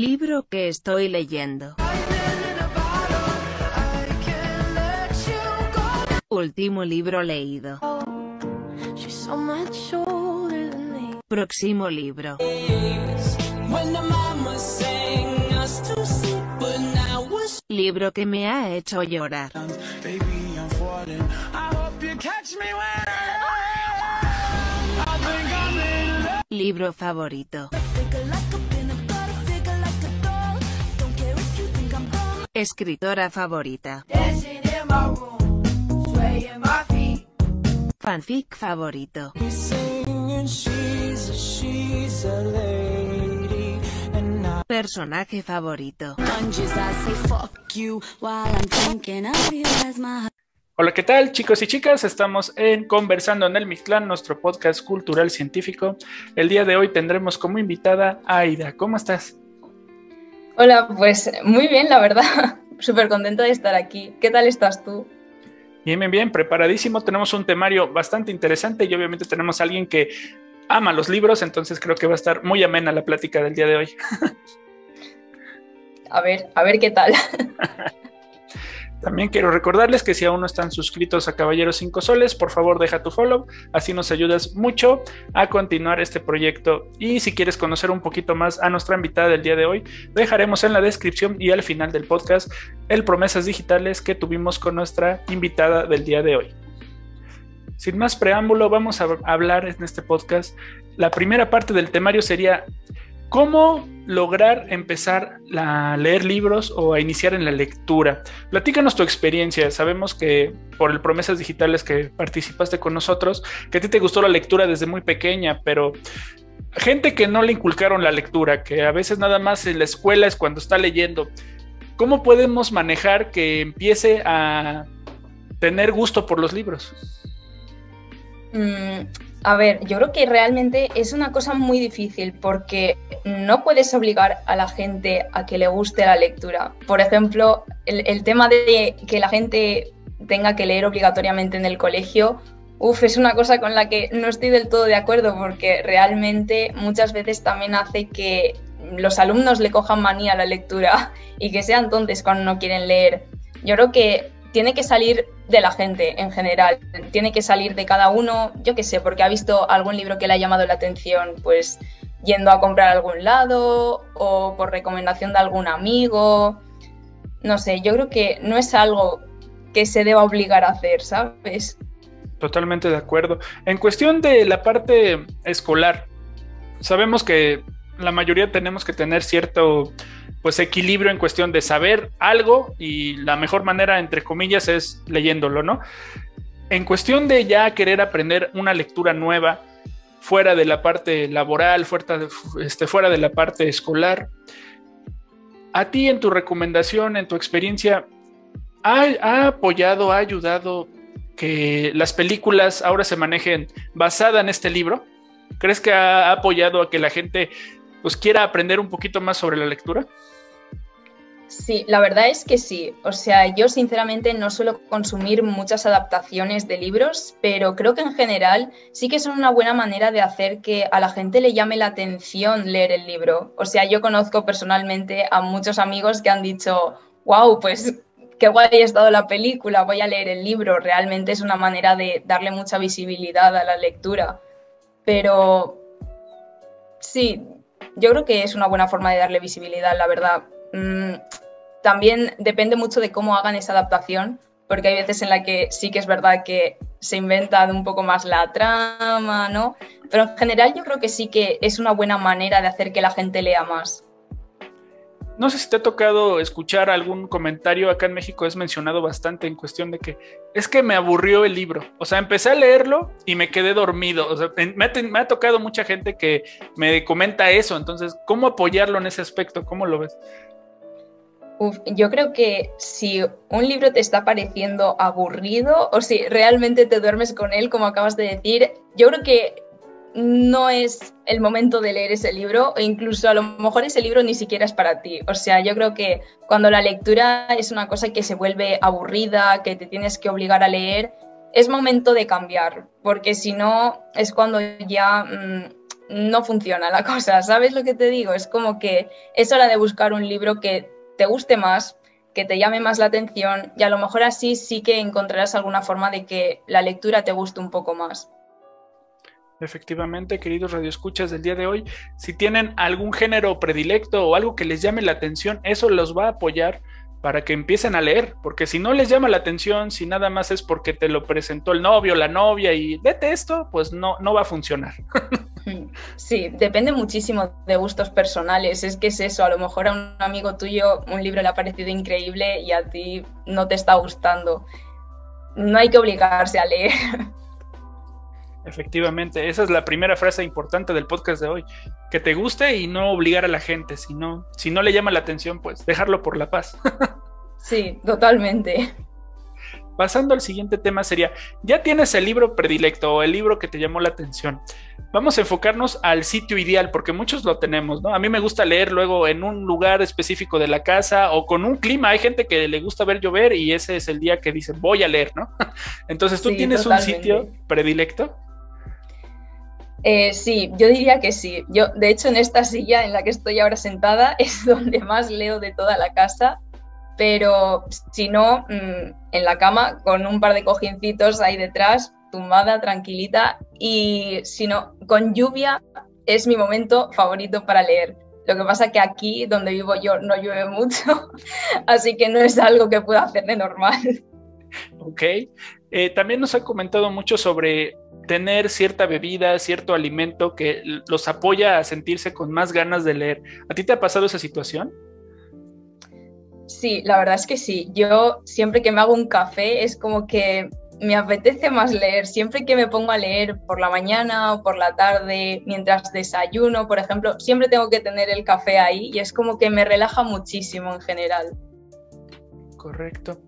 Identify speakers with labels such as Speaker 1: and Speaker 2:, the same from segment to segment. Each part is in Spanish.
Speaker 1: Libro que estoy leyendo. Último libro leído. Próximo libro. Libro que me ha hecho llorar. Libro favorito. Escritora favorita. Fanfic favorito. Personaje favorito.
Speaker 2: Hola, ¿qué tal chicos y chicas? Estamos en Conversando en el Mictlán, nuestro podcast cultural científico. El día de hoy tendremos como invitada a Aida. ¿Cómo estás?
Speaker 3: Hola, pues muy bien, la verdad. Súper contenta de estar aquí. ¿Qué tal estás tú?
Speaker 2: Bien, bien, bien, preparadísimo. Tenemos un temario bastante interesante y obviamente tenemos a alguien que ama los libros, entonces creo que va a estar muy amena la plática del día de hoy.
Speaker 3: a ver, a ver qué tal.
Speaker 2: También quiero recordarles que si aún no están suscritos a Caballeros 5 Soles, por favor deja tu follow, así nos ayudas mucho a continuar este proyecto. Y si quieres conocer un poquito más a nuestra invitada del día de hoy, dejaremos en la descripción y al final del podcast el promesas digitales que tuvimos con nuestra invitada del día de hoy. Sin más preámbulo, vamos a hablar en este podcast. La primera parte del temario sería ¿Cómo lograr empezar a leer libros o a iniciar en la lectura? Platícanos tu experiencia. Sabemos que por el Promesas Digitales que participaste con nosotros, que a ti te gustó la lectura desde muy pequeña, pero gente que no le inculcaron la lectura, que a veces nada más en la escuela es cuando está leyendo. ¿Cómo podemos manejar que empiece a tener gusto por los libros?
Speaker 3: Mm, a ver, yo creo que realmente es una cosa muy difícil porque no puedes obligar a la gente a que le guste la lectura. Por ejemplo, el, tema de que la gente tenga que leer obligatoriamente en el colegio, uff, es una cosa con la que no estoy del todo de acuerdo porque realmente muchas veces también hace que los alumnos le cojan manía a la lectura y que sean tontos cuando no quieren leer. Yo creo que tiene que salir de la gente en general, tiene que salir de cada uno, yo qué sé, porque ha visto algún libro que le ha llamado la atención, pues yendo a comprar a algún lado o por recomendación de algún amigo. No sé, yo creo que no es algo que se deba obligar a hacer, ¿sabes?
Speaker 2: Totalmente de acuerdo. En cuestión de la parte escolar, sabemos que la mayoría tenemos que tener cierto pues equilibrio en cuestión de saber algo y la mejor manera, entre comillas, es leyéndolo, ¿no? En cuestión de ya querer aprender una lectura nueva, fuera de la parte laboral, fuera de, este, fuera de la parte escolar, a ti en tu recomendación, en tu experiencia, ¿ha, ¿ha, apoyado, ha ayudado que las películas ahora se manejen basada en este libro? ¿Crees que ha apoyado a que la gente pues quiera aprender un poquito más sobre la lectura?
Speaker 3: Sí, la verdad es que sí. O sea, yo sinceramente no suelo consumir muchas adaptaciones de libros, pero creo que en general sí que son una buena manera de hacer que a la gente le llame la atención leer el libro. O sea, yo conozco personalmente a muchos amigos que han dicho, wow, pues qué guay ha estado la película, voy a leer el libro. Realmente es una manera de darle mucha visibilidad a la lectura. Pero sí, yo creo que es una buena forma de darle visibilidad, la verdad. Mm, también depende mucho de cómo hagan esa adaptación, porque hay veces en la que sí que es verdad que se inventa un poco más la trama, ¿no? Pero en general yo creo que sí que es una buena manera de hacer que la gente lea más.
Speaker 2: No sé si te ha tocado escuchar algún comentario acá en México, es mencionado bastante en cuestión de que es que me aburrió el libro. O sea, empecé a leerlo y me quedé dormido. O sea, me ha, me ha tocado mucha gente que me comenta eso. Entonces, ¿cómo apoyarlo en ese aspecto? ¿Cómo lo ves?
Speaker 3: Yo creo que si un libro te está pareciendo aburrido o si realmente te duermes con él, como acabas de decir, yo creo que no es el momento de leer ese libro o incluso a lo mejor ese libro ni siquiera es para ti. O sea, yo creo que cuando la lectura es una cosa que se vuelve aburrida, que te tienes que obligar a leer, es momento de cambiar, porque si no es cuando ya mm, no funciona la cosa, ¿sabes lo que te digo? Es como que es hora de buscar un libro que te guste más, que te llame más la atención y a lo mejor así sí que encontrarás alguna forma de que la lectura te guste un poco más.
Speaker 2: Efectivamente, queridos radioescuchas del día de hoy, si tienen algún género predilecto o algo que les llame la atención, eso los va a apoyar para que empiecen a leer, porque si no les llama la atención, si nada más es porque te lo presentó el novio, la novia y vete esto, pues no, no va a funcionar.
Speaker 3: Sí, depende muchísimo de gustos personales, es que es eso, a lo mejor a un amigo tuyo un libro le ha parecido increíble y a ti no te está gustando. No hay que obligarse a leer.
Speaker 2: Efectivamente, esa es la primera frase importante del podcast de hoy. Que te guste y no obligar a la gente. Si no, si no le llama la atención, pues dejarlo por la paz.
Speaker 3: sí, totalmente.
Speaker 2: Pasando al siguiente tema sería, ya tienes el libro predilecto o el libro que te llamó la atención. Vamos a enfocarnos al sitio ideal, porque muchos lo tenemos, ¿no? A mí me gusta leer luego en un lugar específico de la casa o con un clima. Hay gente que le gusta ver llover y ese es el día que dice, voy a leer, ¿no? Entonces, ¿tú tienes un sitio predilecto?
Speaker 3: Eh, sí, yo diría que sí. Yo, de hecho, en esta silla en la que estoy ahora sentada es donde más leo de toda la casa, pero si no, mm, en la cama con un par de cojincitos ahí detrás, tumbada, tranquilita, y si no, con lluvia es mi momento favorito para leer. Lo que pasa que aquí donde vivo yo no llueve mucho, así que no es algo que pueda hacer de normal.
Speaker 2: Ok. Eh, también nos ha comentado mucho sobre tener cierta bebida, cierto alimento que los apoya a sentirse con más ganas de leer. ¿A ti te ha pasado esa situación?
Speaker 3: Sí, la verdad es que sí. Yo siempre que me hago un café es como que me apetece más leer. Siempre que me pongo a leer por la mañana o por la tarde, mientras desayuno, por ejemplo, siempre tengo que tener el café ahí y es como que me relaja muchísimo en general.
Speaker 2: Correcto.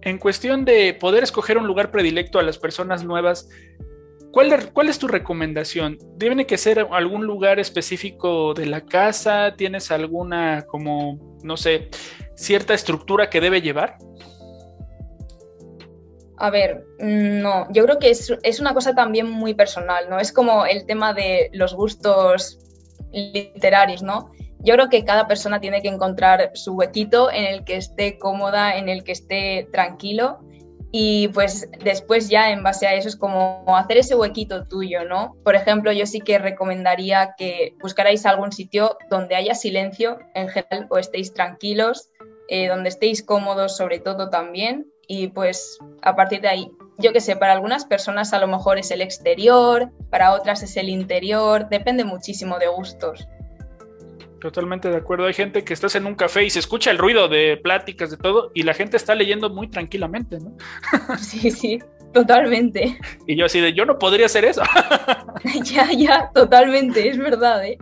Speaker 2: En cuestión de poder escoger un lugar predilecto a las personas nuevas, ¿Cuál, es tu recomendación? ¿Tiene que ser algún lugar específico de la casa? ¿Tienes alguna, como, no sé, cierta estructura que debe llevar?
Speaker 3: A ver, no, yo creo que es, es, una cosa también muy personal, ¿no? Es como el tema de los gustos literarios, ¿no? Yo creo que cada persona tiene que encontrar su huequito en el que esté cómoda, en el que esté tranquilo y pues después ya en base a eso es como hacer ese huequito tuyo, ¿no? Por ejemplo, yo sí que recomendaría que buscarais algún sitio donde haya silencio en general o estéis tranquilos, eh, donde estéis cómodos sobre todo también y pues a partir de ahí, yo qué sé, para algunas personas a lo mejor es el exterior, para otras es el interior, depende muchísimo de gustos.
Speaker 2: Totalmente de acuerdo. Hay gente que estás en un café y se escucha el ruido de pláticas, de todo, y la gente está leyendo muy tranquilamente, ¿no?
Speaker 3: Sí, sí, totalmente.
Speaker 2: Y yo así de, yo no podría hacer eso.
Speaker 3: ya, ya, totalmente, es verdad, ¿eh?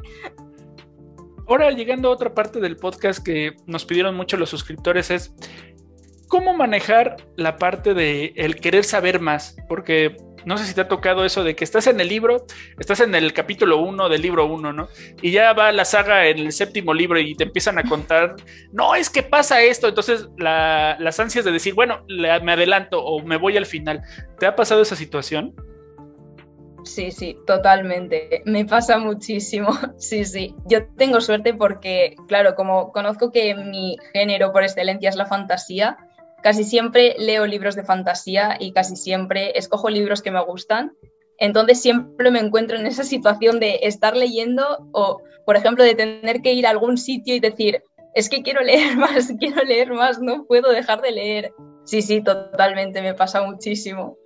Speaker 2: Ahora, llegando a otra parte del podcast que nos pidieron mucho los suscriptores, es cómo manejar la parte de el querer saber más, porque no sé si te ha tocado eso de que estás en el libro, estás en el capítulo 1 del libro 1, ¿no? Y ya va la saga en el séptimo libro y te empiezan a contar, no, es que pasa esto, entonces las ansias de decir, bueno, me adelanto o me voy al final, ¿te ha pasado esa situación?
Speaker 3: Sí, sí, totalmente. Me pasa muchísimo. Sí, sí. Yo tengo suerte porque, claro, como conozco que mi género por excelencia es la fantasía, Casi siempre leo libros de fantasía y casi siempre escojo libros que me gustan. Entonces siempre me encuentro en esa situación de estar leyendo o, por ejemplo, de tener que ir a algún sitio y decir, es que quiero leer más, quiero leer más, no puedo dejar de leer. Sí, sí, totalmente, me pasa muchísimo.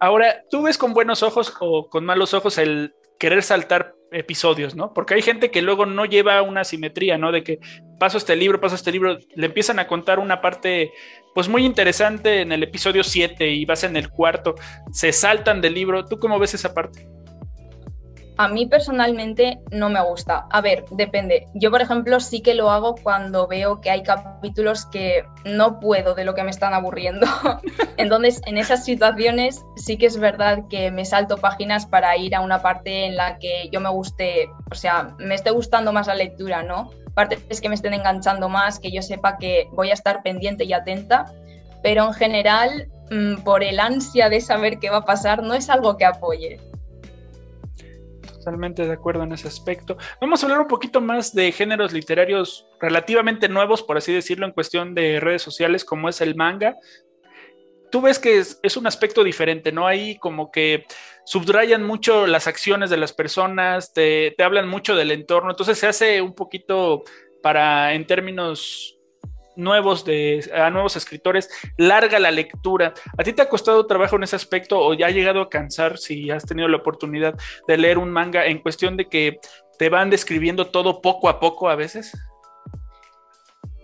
Speaker 2: Ahora, ¿tú ves con buenos ojos o con malos ojos el querer saltar episodios, ¿no? Porque hay gente que luego no lleva una simetría, ¿no? De que paso este libro, paso este libro, le empiezan a contar una parte pues muy interesante en el episodio 7 y vas en el cuarto, se saltan del libro. ¿Tú cómo ves esa parte?
Speaker 3: A mí personalmente no me gusta. A ver, depende. Yo, por ejemplo, sí que lo hago cuando veo que hay capítulos que no puedo de lo que me están aburriendo. Entonces, en esas situaciones sí que es verdad que me salto páginas para ir a una parte en la que yo me guste, o sea, me esté gustando más la lectura, ¿no? Partes que me estén enganchando más, que yo sepa que voy a estar pendiente y atenta. Pero en general, mm, por el ansia de saber qué va a pasar, no es algo que apoye.
Speaker 2: Totalmente de acuerdo en ese aspecto. Vamos a hablar un poquito más de géneros literarios relativamente nuevos, por así decirlo, en cuestión de redes sociales, como es el manga. Tú ves que es, un aspecto diferente, ¿no? Ahí como que subrayan mucho las acciones de las personas, te, te hablan mucho del entorno, entonces se hace un poquito para, en términos nuevos de a nuevos escritores, larga la lectura. ¿A ti te ha costado trabajo en ese aspecto o ya ha llegado a cansar si has tenido la oportunidad de leer un manga en cuestión de que te van describiendo todo poco a poco a veces?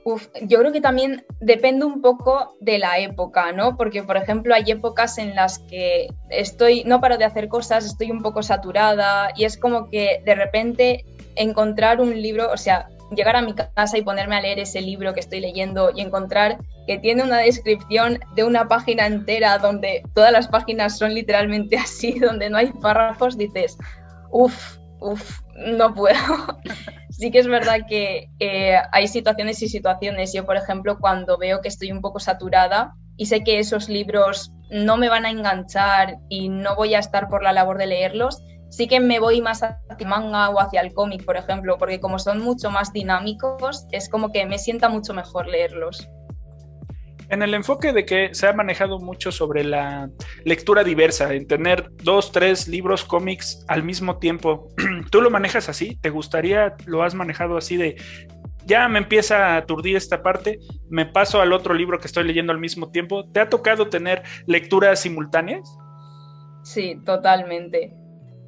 Speaker 3: Uf, yo creo que también depende un poco de la época, ¿no? Porque, por ejemplo, hay épocas en las que estoy, no paro de hacer cosas, estoy un poco saturada y es como que de repente encontrar un libro, o sea, llegar a mi casa y ponerme a leer ese libro que estoy leyendo y encontrar que tiene una descripción de una página entera donde todas las páginas son literalmente así, donde no hay párrafos, dices, uff, uff, no puedo. sí que es verdad que eh, hay situaciones y situaciones. Yo, por ejemplo, cuando veo que estoy un poco saturada y sé que esos libros no me van a enganchar y no voy a estar por la labor de leerlos, sí que me voy más hacia manga o hacia el cómic, por ejemplo, porque como son mucho más dinámicos, es como que me sienta mucho mejor leerlos.
Speaker 2: En el enfoque de que se ha manejado mucho sobre la lectura diversa, en tener dos, tres libros cómics al mismo tiempo, ¿tú lo manejas así? ¿Te gustaría, lo has manejado así de, ya me empieza a aturdir esta parte, me paso al otro libro que estoy leyendo al mismo tiempo? ¿Te ha tocado tener lecturas simultáneas?
Speaker 3: Sí, totalmente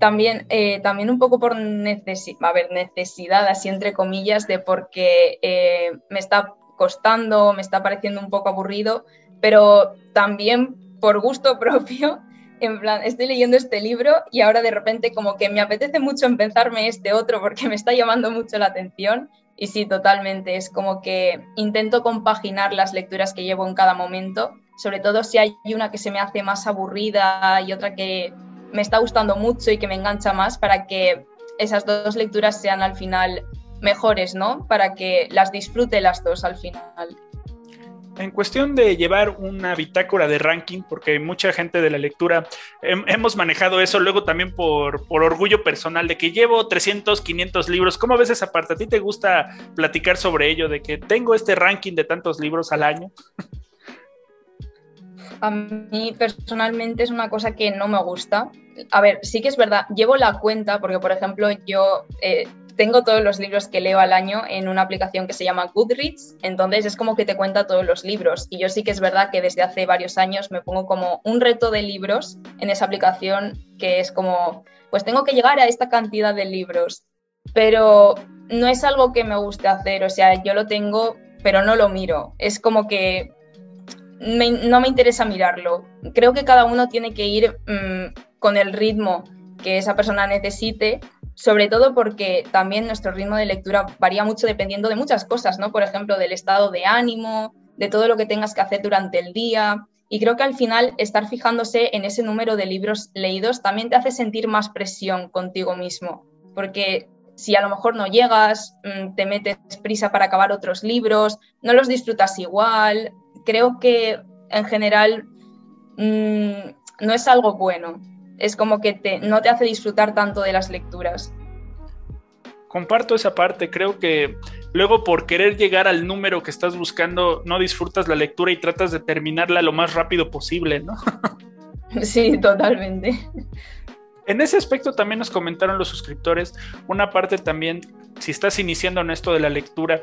Speaker 3: también, eh, también un poco por necesidad, así entre comillas, de porque eh, me está costando, me está pareciendo un poco aburrido, pero también por gusto propio, en plan, estoy leyendo este libro y ahora de repente como que me apetece mucho empezarme este otro porque me está llamando mucho la atención. Y sí, totalmente, es como que intento compaginar las lecturas que llevo en cada momento, sobre todo si hay una que se me hace más aburrida y otra que me está gustando mucho y que me engancha más para que esas dos lecturas sean al final mejores, ¿no? Para que las disfrute las dos al final.
Speaker 2: En cuestión de llevar una bitácora de ranking, porque mucha gente de la lectura hemos manejado eso luego también por, por, orgullo personal, de que llevo 300, 500 libros. ¿Cómo ves esa parte? ¿A ti te gusta platicar sobre ello, de que tengo este ranking de tantos libros al año?
Speaker 3: A mí personalmente es una cosa que no me gusta. A ver, sí que es verdad, llevo la cuenta porque, por ejemplo, yo eh, tengo todos los libros que leo al año en una aplicación que se llama Goodreads, entonces es como que te cuenta todos los libros. Y yo sí que es verdad que desde hace varios años me pongo como un reto de libros en esa aplicación que es como, pues tengo que llegar a esta cantidad de libros, pero no es algo que me guste hacer, o sea, yo lo tengo, pero no lo miro. Es como que no me interesa mirarlo. Creo que cada uno tiene que ir mm, con el ritmo que esa persona necesite, sobre todo porque también nuestro ritmo de lectura varía mucho dependiendo de muchas cosas, ¿no? Por ejemplo, del estado de ánimo, de todo lo que tengas que hacer durante el día. Y creo que al final estar fijándose en ese número de libros leídos también te hace sentir más presión contigo mismo, porque si a lo mejor no llegas, mm, te metes prisa para acabar otros libros, no los disfrutas igual, creo que en general mm, no es algo bueno. Es como que te, no te hace disfrutar tanto de las lecturas.
Speaker 2: Comparto esa parte, creo que luego por querer llegar al número que estás buscando, no disfrutas la lectura y tratas de terminarla lo más rápido posible, ¿no?
Speaker 3: sí, totalmente.
Speaker 2: En ese aspecto también nos comentaron los suscriptores una parte también, si estás iniciando en esto de la lectura,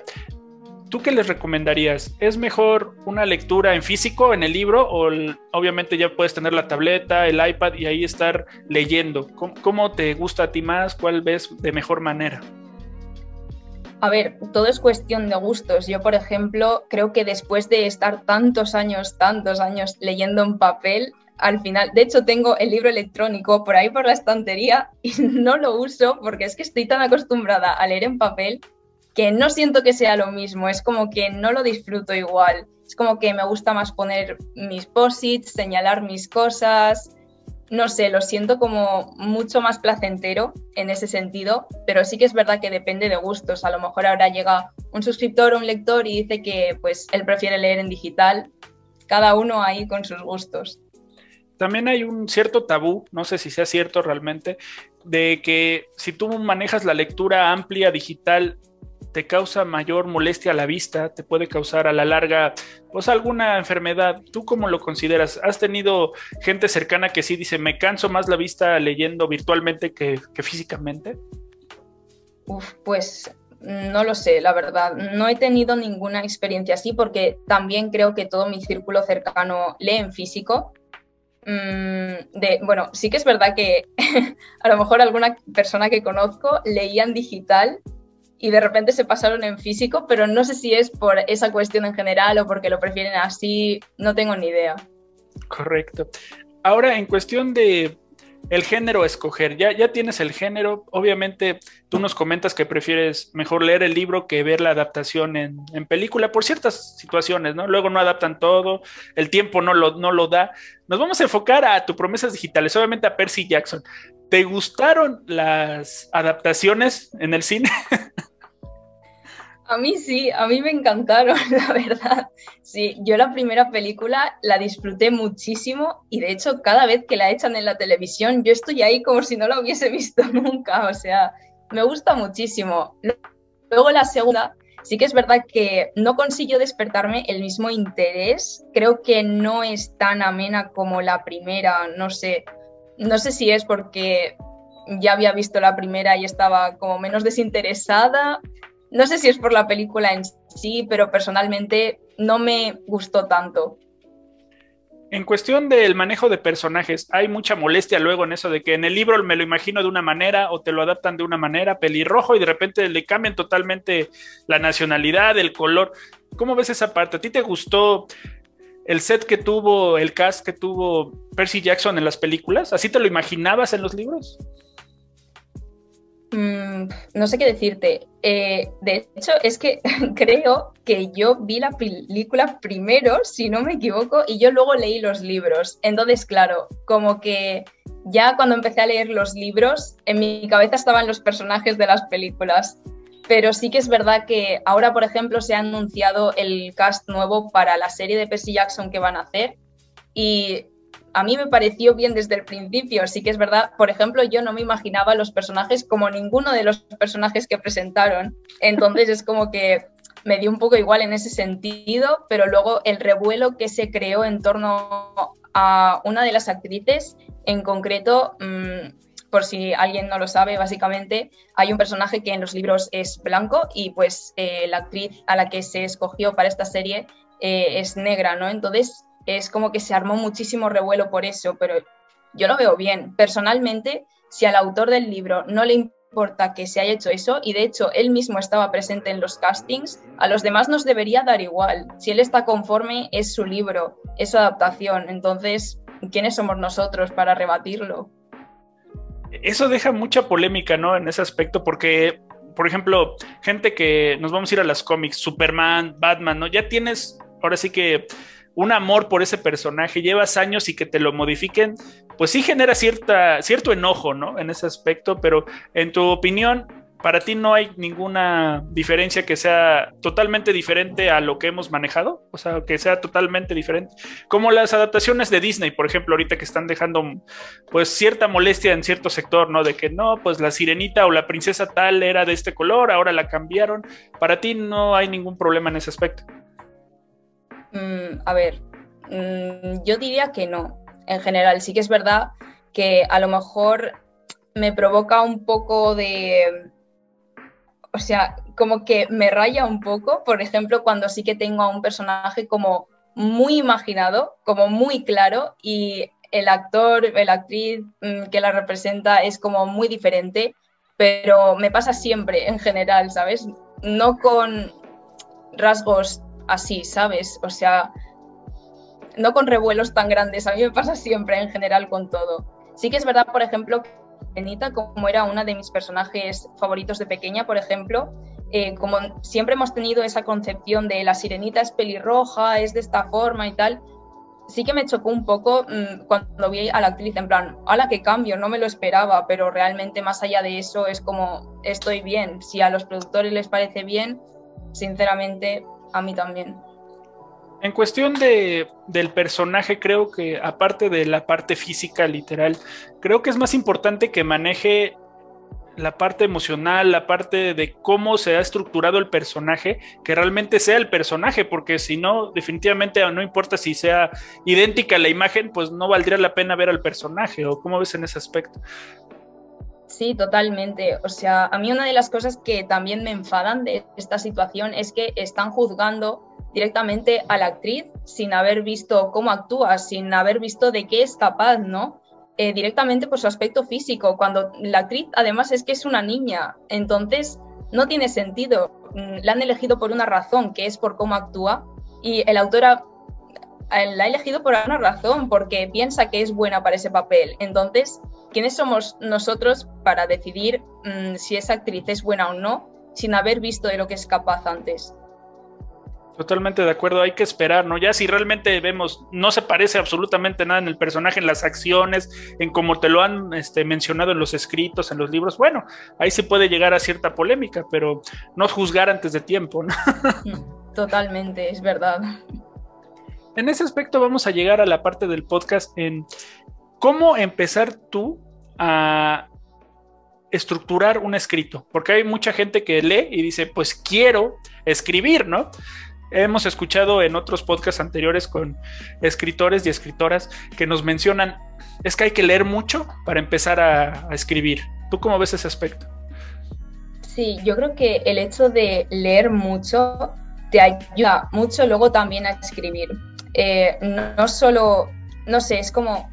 Speaker 2: ¿tú qué les recomendarías? ¿Es mejor una lectura en físico, en el libro, o obviamente ya puedes tener la tableta, el iPad y ahí estar leyendo? ¿Cómo, te gusta a ti más? ¿Cuál ves de mejor manera?
Speaker 3: A ver, todo es cuestión de gustos. Yo, por ejemplo, creo que después de estar tantos años, tantos años leyendo en papel, al final, de hecho tengo el libro electrónico por ahí por la estantería y no lo uso porque es que estoy tan acostumbrada a leer en papel que no siento que sea lo mismo, es como que no lo disfruto igual. Es como que me gusta más poner mis posits, señalar mis cosas, no sé, lo siento como mucho más placentero en ese sentido, pero sí que es verdad que depende de gustos. A lo mejor ahora llega un suscriptor o un lector y dice que pues él prefiere leer en digital, cada uno ahí con sus gustos.
Speaker 2: también hay un cierto tabú, no sé si sea cierto realmente, de que si tú manejas la lectura amplia digital, te causa mayor molestia a la vista, te puede causar a la larga pues alguna enfermedad. ¿Tú cómo lo consideras? ¿Has tenido gente cercana que sí dice, me canso más la vista leyendo virtualmente que, físicamente?
Speaker 3: Uf, pues no lo sé, la verdad. No he tenido ninguna experiencia así porque también creo que todo mi círculo cercano lee en físico. Mm, de, bueno, sí que es verdad que a lo mejor alguna persona que conozco leía en digital y de repente se pasaron en físico, pero no sé si es por esa cuestión en general o porque lo prefieren así, no tengo ni idea.
Speaker 2: Correcto. Ahora, en cuestión de el género a escoger, ya, ya tienes el género, obviamente tú nos comentas que prefieres mejor leer el libro que ver la adaptación en, en, película por ciertas situaciones, ¿no? Luego no adaptan todo, el tiempo no lo, no lo da. Nos vamos a enfocar a tu promesas digitales, obviamente a Percy Jackson. ¿Te gustaron las adaptaciones en el cine?
Speaker 3: A mí sí, a mí me encantaron, la verdad. Sí, yo la primera película la disfruté muchísimo y de hecho cada vez que la echan en la televisión yo estoy ahí como si no la hubiese visto nunca, o sea, me gusta muchísimo. Luego la segunda, sí que es verdad que no consiguió despertarme el mismo interés, creo que no es tan amena como la primera, no sé, no sé si es porque ya había visto la primera y estaba como menos desinteresada no sé si es por la película en sí, pero personalmente no me gustó tanto.
Speaker 2: En cuestión del manejo de personajes, hay mucha molestia luego en eso de que en el libro me lo imagino de una manera o te lo adaptan de una manera, pelirrojo, y de repente le cambian totalmente la nacionalidad, el color. ¿Cómo ves esa parte? ¿A ti te gustó el set que tuvo, el cast que tuvo Percy Jackson en las películas? ¿Así te lo imaginabas en los libros?
Speaker 3: Mm, no sé qué decirte. Eh, de hecho, es que creo que yo vi la película primero, si no me equivoco, y yo luego leí los libros. Entonces, claro, como que ya cuando empecé a leer los libros, en mi cabeza estaban los personajes de las películas. Pero sí que es verdad que ahora, por ejemplo, se ha anunciado el cast nuevo para la serie de Percy Jackson que van a hacer. Y a mí me pareció bien desde el principio. Sí que es verdad, por ejemplo, yo no me imaginaba los personajes como ninguno de los personajes que presentaron. Entonces es como que me dio un poco igual en ese sentido, pero luego el revuelo que se creó en torno a una de las actrices, en concreto, mm, por si alguien no lo sabe, básicamente hay un personaje que en los libros es blanco y pues eh, la actriz a la que se escogió para esta serie eh, es negra, ¿no? Entonces es como que se armó muchísimo revuelo por eso, pero yo lo veo bien. Personalmente, si al autor del libro no le importa que se haya hecho eso, y de hecho él mismo estaba presente en los castings, a los demás nos debería dar igual. Si él está conforme, es su libro, es su adaptación. Entonces, ¿quiénes somos nosotros para rebatirlo?
Speaker 2: Eso deja mucha polémica, ¿no? En ese aspecto, porque, por ejemplo, gente que nos vamos a ir a las cómics, Superman, Batman, ¿no? Ya tienes, ahora sí que un amor por ese personaje, llevas años y que te lo modifiquen, pues sí genera cierta, cierto enojo, ¿no? En ese aspecto, pero en tu opinión, para ti no hay ninguna diferencia que sea totalmente diferente a lo que hemos manejado, o sea, que sea totalmente diferente. Como las adaptaciones de Disney, por ejemplo, ahorita que están dejando pues cierta molestia en cierto sector, ¿no? De que no, pues la sirenita o la princesa tal era de este color, ahora la cambiaron. Para ti no hay ningún problema en ese aspecto.
Speaker 3: Mm, a ver, mm, yo diría que no. En general, sí que es verdad que a lo mejor me provoca un poco de... O sea, como que me raya un poco, por ejemplo, cuando sí que tengo a un personaje como muy imaginado, como muy claro, y el actor, la actriz mm, que la representa es como muy diferente, pero me pasa siempre en general, ¿sabes? No con rasgos así, ¿sabes? O sea, no con revuelos tan grandes, a mí me pasa siempre en general con todo. Sí que es verdad, por ejemplo, que Benita, como era una de mis personajes favoritos de pequeña, por ejemplo, eh, como siempre hemos tenido esa concepción de la sirenita es pelirroja, es de esta forma y tal, sí que me chocó un poco mm, cuando vi a la actriz en plan, ¡hala, qué cambio! No me lo esperaba, pero realmente más allá de eso es como, estoy bien. Si a los productores les parece bien, sinceramente, a mí también.
Speaker 2: En cuestión de, del personaje, creo que aparte de la parte física literal, creo que es más importante que maneje la parte emocional, la parte de cómo se ha estructurado el personaje, que realmente sea el personaje, porque si no, definitivamente no importa si sea idéntica la imagen, pues no valdría la pena ver al personaje, o cómo ves en ese aspecto.
Speaker 3: Sí, totalmente. O sea, a mí una de las cosas que también me enfadan de esta situación es que están juzgando directamente a la actriz sin haber visto cómo actúa, sin haber visto de qué es capaz, ¿no? Eh, directamente por su aspecto físico, cuando la actriz además es que es una niña, entonces no tiene sentido. Mm, la han elegido por una razón, que es por cómo actúa, y el autor la ha elegido por una razón, porque piensa que es buena para ese papel. Entonces, ¿quiénes somos nosotros para decidir mm, si esa actriz es buena o no, sin haber visto de lo que es capaz antes?
Speaker 2: Totalmente de acuerdo, hay que esperar, ¿no? Ya si realmente vemos, no se parece absolutamente nada en el personaje, en las acciones, en cómo te lo han este, mencionado en los escritos, en los libros, bueno, ahí sí puede llegar a cierta polémica, pero no juzgar antes de tiempo, ¿no?
Speaker 3: Totalmente, es verdad.
Speaker 2: En ese aspecto vamos a llegar a la parte del podcast en cómo empezar tú a estructurar un escrito, porque hay mucha gente que lee y dice, pues quiero escribir, ¿no? hemos escuchado en otros podcasts anteriores con escritores y escritoras que nos mencionan, es que hay que leer mucho para empezar a, escribir. ¿Tú cómo ves ese aspecto?
Speaker 3: Sí, yo creo que el hecho de leer mucho te ayuda mucho luego también a escribir. Eh, no solo, no sé, es como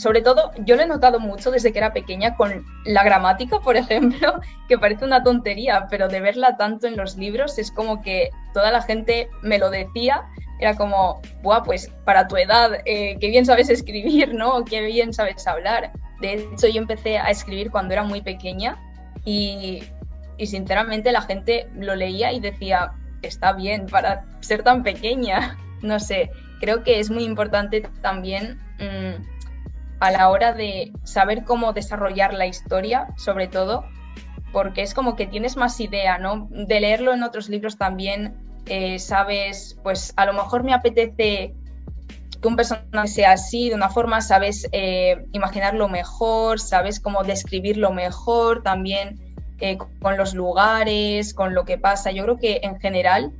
Speaker 3: sobre todo, yo lo he notado mucho desde que era pequeña con la gramática, por ejemplo, que parece una tontería, pero de verla tanto en los libros es como que toda la gente me lo decía, era como, Buah, pues para tu edad, eh, qué bien sabes escribir, ¿no? Qué bien sabes hablar. De hecho, yo empecé a escribir cuando era muy pequeña y, sinceramente la gente lo leía y decía, está bien para ser tan pequeña. No sé, creo que es muy importante también... Mmm, a la hora de saber cómo desarrollar la historia, sobre todo, porque es como que tienes más idea, ¿no? De leerlo en otros libros también, eh, sabes, pues a lo mejor me apetece que un personaje sea así, de una forma, sabes eh, imaginarlo mejor, sabes cómo describirlo mejor, también eh, con los lugares, con lo que pasa. Yo creo que en general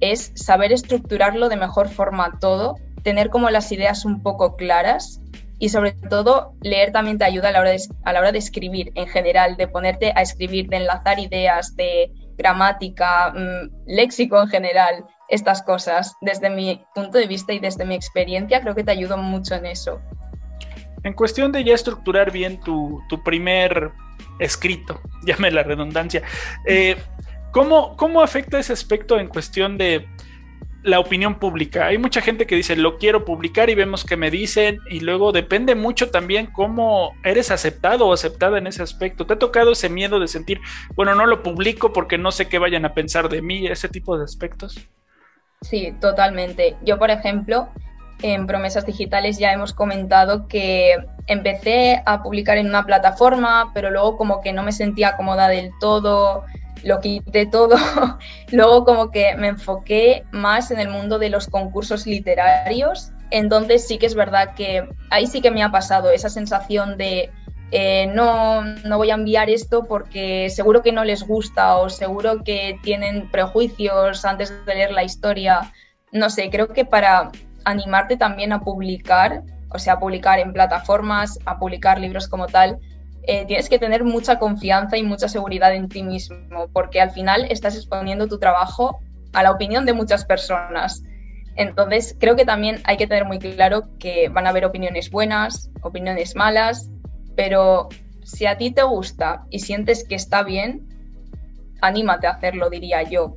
Speaker 3: es saber estructurarlo de mejor forma todo, tener como las ideas un poco claras y sobre todo leer también te ayuda a la hora de, a la hora de escribir en general, de ponerte a escribir, de enlazar ideas, de gramática, mm, léxico en general, estas cosas. Desde mi punto de vista y desde mi experiencia creo que te ayuda mucho en eso.
Speaker 2: En cuestión de ya estructurar bien tu, primer escrito, llame la redundancia, eh, ¿cómo, ¿cómo afecta ese aspecto en cuestión de la opinión pública. Hay mucha gente que dice, lo quiero publicar y vemos que me dicen y luego depende mucho también cómo eres aceptado o aceptada en ese aspecto. ¿Te ha tocado ese miedo de sentir, bueno, no lo publico porque no sé qué vayan a pensar de mí, ese tipo de aspectos?
Speaker 3: Sí, totalmente. Yo, por ejemplo, en Promesas Digitales ya hemos comentado que empecé a publicar en una plataforma, pero luego como que no me sentía cómoda del todo, lo quité todo. Luego como que me enfoqué más en el mundo de los concursos literarios. Entonces sí que es verdad que ahí sí que me ha pasado esa sensación de eh, no, no voy a enviar esto porque seguro que no les gusta o seguro que tienen prejuicios antes de leer la historia. No sé, creo que para animarte también a publicar, o sea, a publicar en plataformas, a publicar libros como tal, eh, tienes que tener mucha confianza y mucha seguridad en ti mismo, porque al final estás exponiendo tu trabajo a la opinión de muchas personas. Entonces, creo que también hay que tener muy claro que van a haber opiniones buenas, opiniones malas, pero si a ti te gusta y sientes que está bien, anímate a hacerlo, diría yo,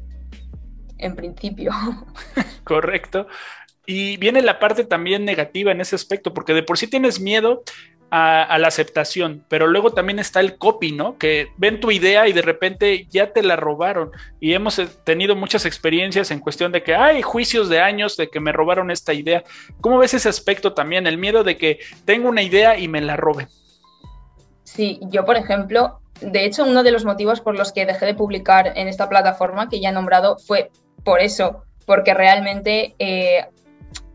Speaker 3: en principio.
Speaker 2: Correcto. Y viene la parte también negativa en ese aspecto, porque de por sí tienes miedo a, la aceptación, pero luego también está el copy, ¿no? Que ven tu idea y de repente ya te la robaron. Y hemos eh, tenido muchas experiencias en cuestión de que hay juicios de años de que me robaron esta idea. ¿Cómo ves ese aspecto también? El miedo de que tengo una idea y me la roben.
Speaker 3: Sí, yo por ejemplo, de hecho uno de los motivos por los que dejé de publicar en esta plataforma que ya he nombrado fue por eso, porque realmente eh,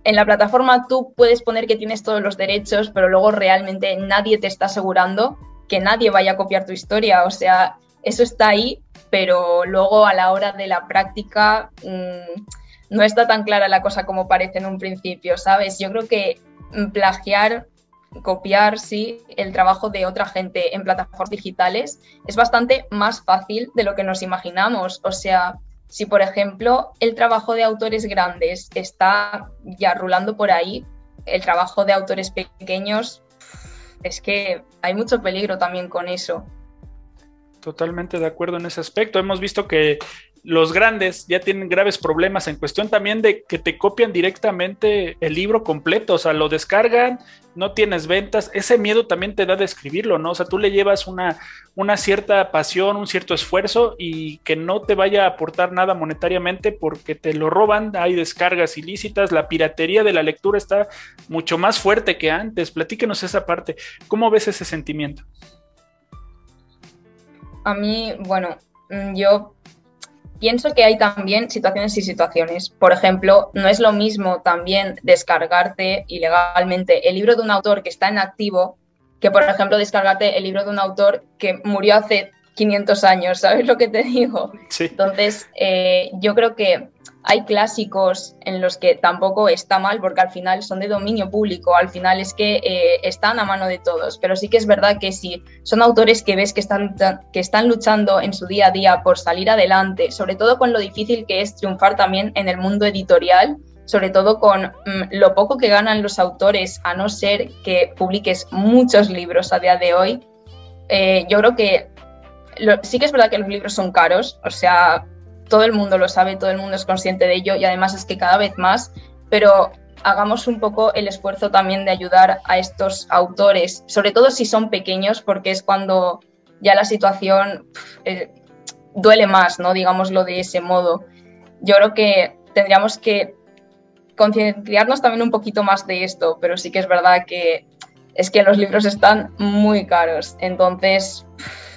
Speaker 3: en la plataforma tú puedes poner que tienes todos los derechos, pero luego realmente nadie te está asegurando que nadie vaya a copiar tu historia. O sea, eso está ahí, pero luego a la hora de la práctica mm, no está tan clara la cosa como parece en un principio, ¿sabes? Yo creo que plagiar, copiar, sí, el trabajo de otra gente en plataformas digitales es bastante más fácil de lo que nos imaginamos. O sea, si por ejemplo el trabajo de autores grandes está ya rulando por ahí, el trabajo de autores pequeños, es que hay mucho peligro también con eso.
Speaker 2: Totalmente de acuerdo en ese aspecto. Hemos visto que los grandes ya tienen graves problemas en cuestión también de que te copian directamente el libro completo, o sea, lo descargan, no tienes ventas, ese miedo también te da de escribirlo, ¿no? O sea, tú le llevas una, una cierta pasión, un cierto esfuerzo y que no te vaya a aportar nada monetariamente porque te lo roban, hay descargas ilícitas, la piratería de la lectura está mucho más fuerte que antes. Platíquenos esa parte, ¿cómo ves ese sentimiento?
Speaker 3: A mí, bueno, mm, yo pienso que hay también situaciones y situaciones. Por ejemplo, no es lo mismo también descargarte ilegalmente el libro de un autor que está en activo que, por ejemplo, descargarte el libro de un autor que murió hace 500 años, ¿sabes lo que te digo?
Speaker 2: Sí.
Speaker 3: Entonces, eh, yo creo que hay clásicos en los que tampoco está mal porque al final son de dominio público, al final es que eh, están a mano de todos, pero sí que es verdad que si son autores que ves que están, luchando en su día a día por salir adelante, sobre todo con lo difícil que es triunfar también en el mundo editorial, sobre todo con mm, lo poco que ganan los autores, a no ser que publiques muchos libros a día de hoy, eh, yo creo que sí que es verdad que los libros son caros, o sea, todo el mundo lo sabe, todo el mundo es consciente de ello y además es que cada vez más, pero hagamos un poco el esfuerzo también de ayudar a estos autores, sobre todo si son pequeños, porque es cuando ya la situación eh, duele más, ¿no? Digámoslo de ese modo. Yo creo que tendríamos que concienciarnos también un poquito más de esto, pero sí que es verdad que es que los libros están muy caros, entonces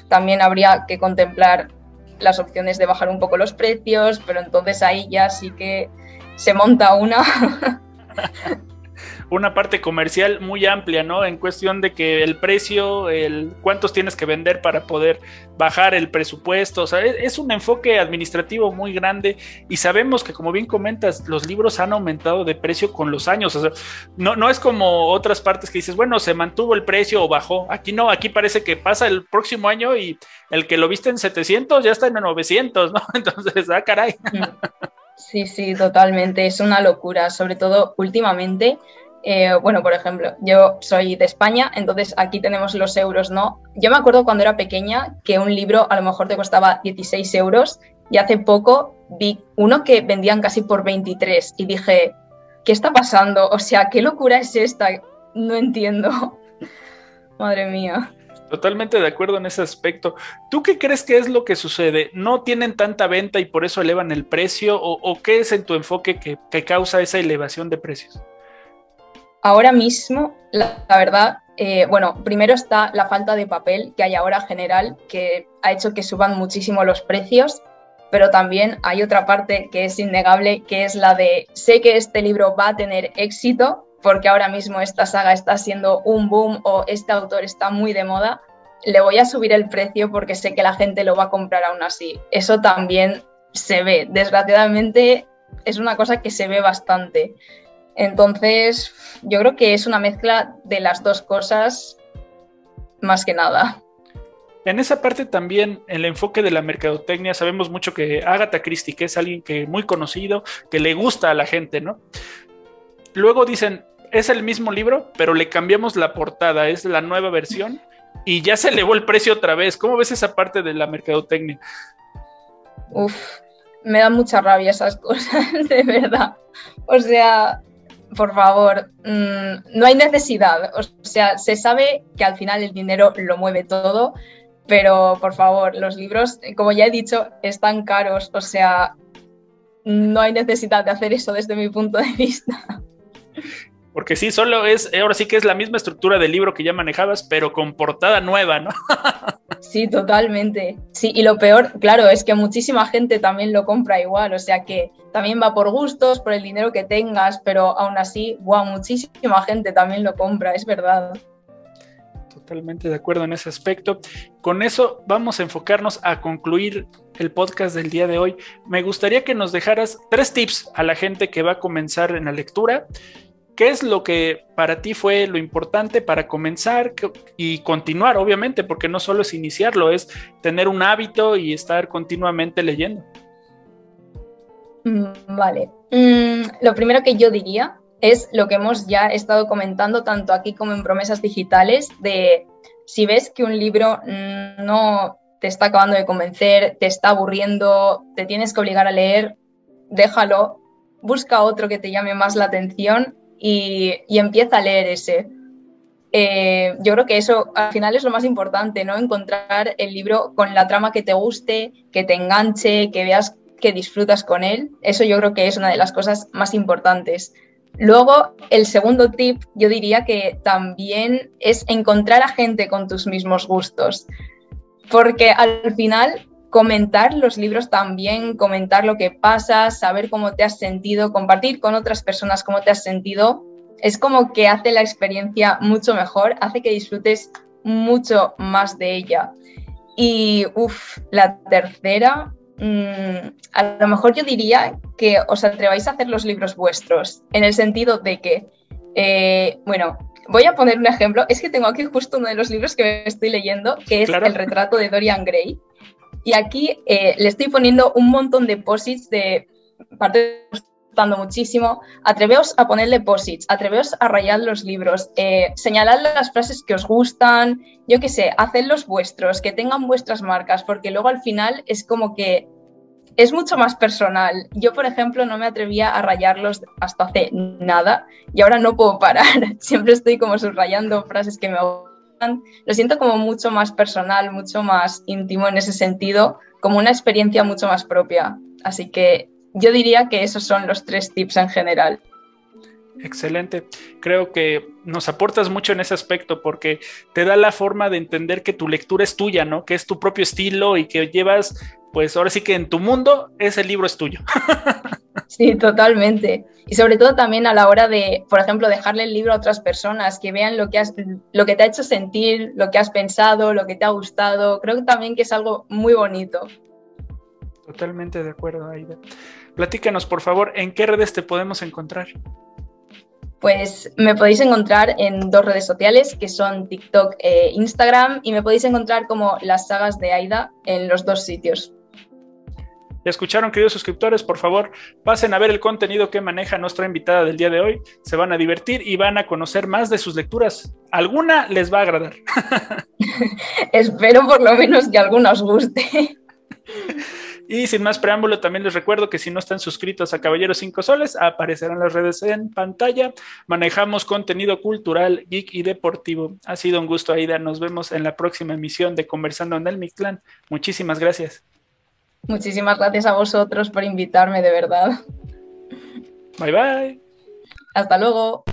Speaker 3: también habría que contemplar las opciones de bajar un poco los precios, pero entonces ahí ya sí que se monta una.
Speaker 2: una parte comercial muy amplia, ¿no? En cuestión de que el precio, el cuántos tienes que vender para poder bajar el presupuesto, o sea, es, un enfoque administrativo muy grande y sabemos que como bien comentas, los libros han aumentado de precio con los años, o sea, no, no es como otras partes que dices, bueno, se mantuvo el precio o bajó, aquí no, aquí parece que pasa el próximo año y el que lo viste en 700 ya está en 900, ¿no? Entonces, ah, caray.
Speaker 3: Sí, sí, totalmente, es una locura, sobre todo últimamente eh, bueno, por ejemplo, yo soy de España, entonces aquí tenemos los euros, ¿no? Yo me acuerdo cuando era pequeña que un libro a lo mejor te costaba 16 euros y hace poco vi uno que vendían casi por 23 y dije, ¿qué está pasando? O sea, ¿qué locura es esta? No entiendo. Madre mía.
Speaker 2: Totalmente de acuerdo en ese aspecto. ¿Tú qué crees que es lo que sucede? ¿No tienen tanta venta y por eso elevan el precio? ¿O, qué es en tu enfoque que causa esa elevación de precios?
Speaker 3: Ahora mismo, la, verdad, eh, bueno, primero está la falta de papel que hay ahora general, que ha hecho que suban muchísimo los precios, pero también hay otra parte que es innegable, que es la de sé que este libro va a tener éxito, porque ahora mismo esta saga está siendo un boom o este autor está muy de moda, le voy a subir el precio porque sé que la gente lo va a comprar aún así. Eso también se ve. Desgraciadamente es una cosa que se ve bastante. Entonces, yo creo que es una mezcla de las dos cosas más que nada.
Speaker 2: En esa parte también, el enfoque de la mercadotecnia, sabemos mucho que Agatha Christie, que es alguien que muy conocido, que le gusta a la gente, ¿no? Luego dicen, es el mismo libro, pero le cambiamos la portada, es la nueva versión y ya se elevó el precio otra vez. ¿Cómo ves esa parte de la mercadotecnia?
Speaker 3: Uf, me da mucha rabia esas cosas, de verdad. O sea, por favor, mm, no hay necesidad. O sea, se sabe que al final el dinero lo mueve todo, pero por favor, los libros, como ya he dicho, están caros. O sea, no hay necesidad de hacer eso desde mi punto de vista.
Speaker 2: Porque sí, solo es, ahora sí que es la misma estructura del libro que ya manejabas, pero con portada nueva, ¿no?
Speaker 3: Sí, totalmente. Sí, y lo peor, claro, es que muchísima gente también lo compra igual, o sea que también va por gustos, por el dinero que tengas, pero aún así, wow, muchísima gente también lo compra, es verdad.
Speaker 2: Totalmente de acuerdo en ese aspecto. Con eso vamos a enfocarnos a concluir el podcast del día de hoy. Me gustaría que nos dejaras tres tips a la gente que va a comenzar en la lectura ¿Qué es lo que para ti fue lo importante para comenzar y continuar, obviamente, porque no solo es iniciarlo, es tener un hábito y estar continuamente leyendo?
Speaker 3: Mm, vale. Mm, lo primero que yo diría es lo que hemos ya estado comentando tanto aquí como en promesas digitales, de si ves que un libro no te está acabando de convencer, te está aburriendo, te tienes que obligar a leer, déjalo, busca otro que te llame más la atención y, empieza a leer ese. Eh, yo creo que eso al final es lo más importante, ¿no? Encontrar el libro con la trama que te guste, que te enganche, que veas que disfrutas con él. Eso yo creo que es una de las cosas más importantes. Luego, el segundo tip, yo diría que también es encontrar a gente con tus mismos gustos. Porque al final comentar los libros también, comentar lo que pasa, saber cómo te has sentido, compartir con otras personas cómo te has sentido, es como que hace la experiencia mucho mejor, hace que disfrutes mucho más de ella. Y uff, la tercera, mm, a lo mejor yo diría que os atreváis a hacer los libros vuestros, en el sentido de que, eh, bueno, voy a poner un ejemplo, es que tengo aquí justo uno de los libros que me estoy leyendo, que es El retrato de Dorian Gray. Y aquí eh, le estoy poniendo un montón de posits de parte gustando muchísimo. Atreveos a ponerle posits, atreveos a rayar los libros, eh, señalad las frases que os gustan, yo qué sé, hacedlos vuestros, que tengan vuestras marcas, porque luego al final es como que es mucho más personal. Yo, por ejemplo, no me atrevía a rayarlos hasta hace nada y ahora no puedo parar. Siempre estoy como subrayando frases que me lo siento como mucho más personal, mucho más íntimo en ese sentido, como una experiencia mucho más propia. Así que yo diría que esos son los tres tips en general.
Speaker 2: Excelente. Creo que nos aportas mucho en ese aspecto porque te da la forma de entender que tu lectura es tuya, ¿no? Que es tu propio estilo y que llevas, pues ahora sí que en tu mundo ese libro es tuyo.
Speaker 3: Sí, totalmente. Y sobre todo también a la hora de, por ejemplo, dejarle el libro a otras personas, que vean lo que, has, lo que te ha hecho sentir, lo que has pensado, lo que te ha gustado. Creo que también que es algo muy bonito.
Speaker 2: Totalmente de acuerdo, Aida. Platícanos, por favor, ¿en qué redes te podemos encontrar?
Speaker 3: Pues me podéis encontrar en dos redes sociales que son TikTok e Instagram y me podéis encontrar como las sagas de Aida en los dos sitios.
Speaker 2: Ya escucharon, queridos suscriptores, por favor, pasen a ver el contenido que maneja nuestra invitada del día de hoy. Se van a divertir y van a conocer más de sus lecturas. Alguna les va a agradar.
Speaker 3: Espero por lo menos que alguna os guste.
Speaker 2: Y sin más preámbulo, también les recuerdo que si no están suscritos a Caballeros 5 Soles, aparecerán las redes en pantalla. Manejamos contenido cultural, geek y deportivo. Ha sido un gusto, Aida. Nos vemos en la próxima emisión de Conversando en el Mictlán. Muchísimas gracias.
Speaker 3: Muchísimas gracias a vosotros por invitarme, de verdad.
Speaker 2: Bye bye.
Speaker 3: Hasta luego.